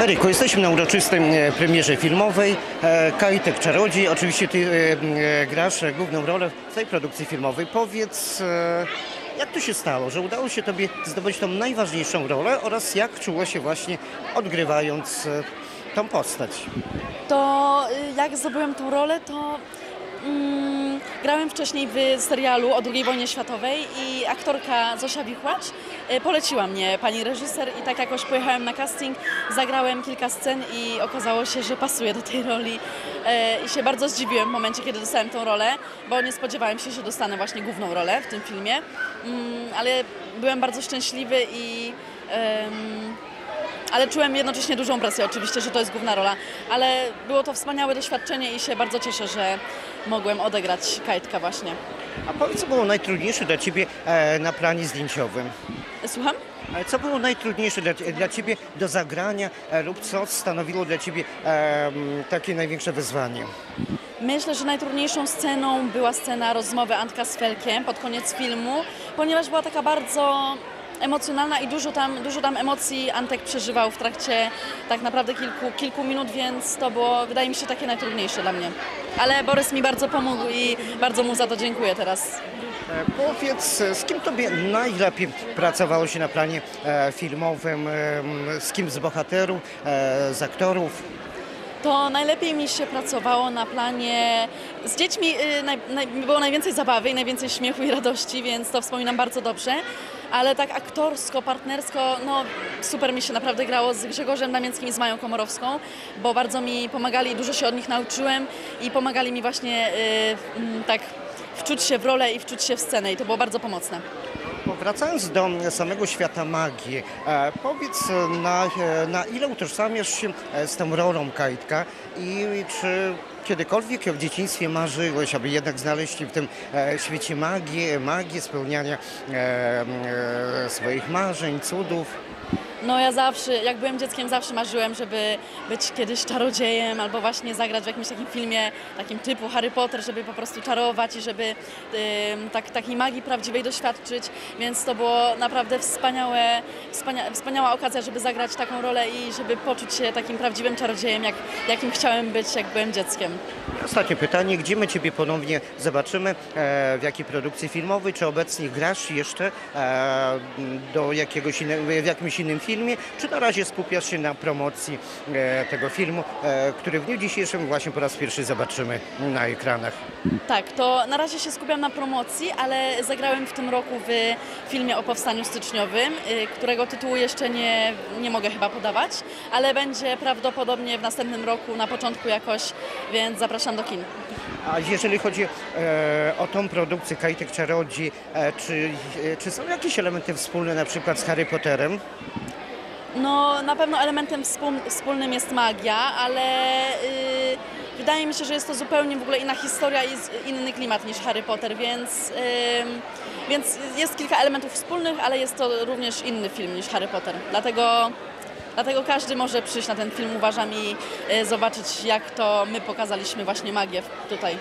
Eryku, jesteśmy na uroczystym e, premierze filmowej. E, Kajtek Czarodziej, oczywiście ty e, grasz główną rolę w tej produkcji filmowej. Powiedz, jak to się stało, że udało się tobie zdobyć tą najważniejszą rolę oraz jak czuło się właśnie odgrywając tą postać? to y, jak zdobyłem tą rolę, to mm, grałem wcześniej w serialu o II wojnie światowej i aktorka Zosia Wichłacz poleciła mnie pani reżyser i tak jakoś pojechałem na casting, zagrałem kilka scen i okazało się, że pasuje do tej roli. Y, i się bardzo zdziwiłem w momencie, kiedy dostałem tą rolę, bo nie spodziewałem się, że dostanę właśnie główną rolę w tym filmie, mm, ale byłem bardzo szczęśliwy i ale czułem jednocześnie dużą presję oczywiście, że to jest główna rola, ale było to wspaniałe doświadczenie i się bardzo cieszę, że mogłem odegrać Kajtka właśnie. A powiedz, co było najtrudniejsze dla ciebie e, na planie zdjęciowym? Słucham? Ale co było najtrudniejsze dla, dla ciebie do zagrania e, lub co stanowiło dla ciebie e, takie największe wyzwanie? Myślę, że najtrudniejszą sceną była scena rozmowy Antka z Felkiem pod koniec filmu, ponieważ była taka bardzo emocjonalna i dużo tam, dużo tam emocji Antek przeżywał w trakcie tak naprawdę kilku, kilku minut, więc to było, wydaje mi się, takie najtrudniejsze dla mnie. Ale Borys mi bardzo pomógł i bardzo mu za to dziękuję teraz. E, Powiedz, e, z kim tobie najlepiej pracowało się na planie e, filmowym? Z kim z bohaterów, z aktorów? To najlepiej mi się pracowało na planie z dziećmi. y, było najwięcej zabawy i najwięcej śmiechu i radości, więc to wspominam bardzo dobrze. Ale tak aktorsko, partnersko, no super mi się naprawdę grało z Grzegorzem Damięckim i z Mają Komorowską, bo bardzo mi pomagali dużo się od nich nauczyłem i pomagali mi właśnie y, mm, tak wczuć się w rolę i wczuć się w scenę i to było bardzo pomocne. Bo Wracając do samego świata magii, e, powiedz e, na, e, na ile utożsamiasz się e, z tą rolą Kajtka i czy kiedykolwiek w dzieciństwie marzyłeś, aby jednak znaleźć w tym e, świecie magii, magię spełniania e, e, swoich marzeń, cudów? No ja zawsze, jak byłem dzieckiem, zawsze marzyłem, żeby być kiedyś czarodziejem albo właśnie zagrać w jakimś takim filmie, takim typu Harry Potter, żeby po prostu czarować i żeby tak, takiej magii prawdziwej doświadczyć, więc to było naprawdę wspaniałe, wspania, wspaniała okazja, żeby zagrać taką rolę i żeby poczuć się takim prawdziwym czarodziejem, jak, jakim chciałem być, jak byłem dzieckiem. Ostatnie pytanie, gdzie my Ciebie ponownie zobaczymy, e, w jakiej produkcji filmowej, czy obecnie grasz jeszcze e, do jakiegoś inne, w jakimś innym filmie, czy na razie skupiasz się na promocji e, tego filmu, e, który w dniu dzisiejszym właśnie po raz pierwszy zobaczymy na ekranach. Tak, to na razie się skupiam na promocji, ale zagrałem w tym roku w filmie o powstaniu styczniowym, y, którego tytułu jeszcze nie, nie mogę chyba podawać, ale będzie prawdopodobnie w następnym roku, na początku jakoś, więc zapraszam do kin. A jeżeli chodzi e, o tą produkcję Kajtek Czarodzi, e, czy, e, czy są jakieś elementy wspólne na przykład z Harry Potterem? No, na pewno elementem wspól- wspólnym jest magia, ale y, wydaje mi się, że jest to zupełnie w ogóle inna historia i inny klimat niż Harry Potter, więc, ym, więc jest kilka elementów wspólnych, ale jest to również inny film niż Harry Potter. Dlatego, dlatego każdy może przyjść na ten film, uważam, i y, zobaczyć, jak to my pokazaliśmy właśnie magię tutaj.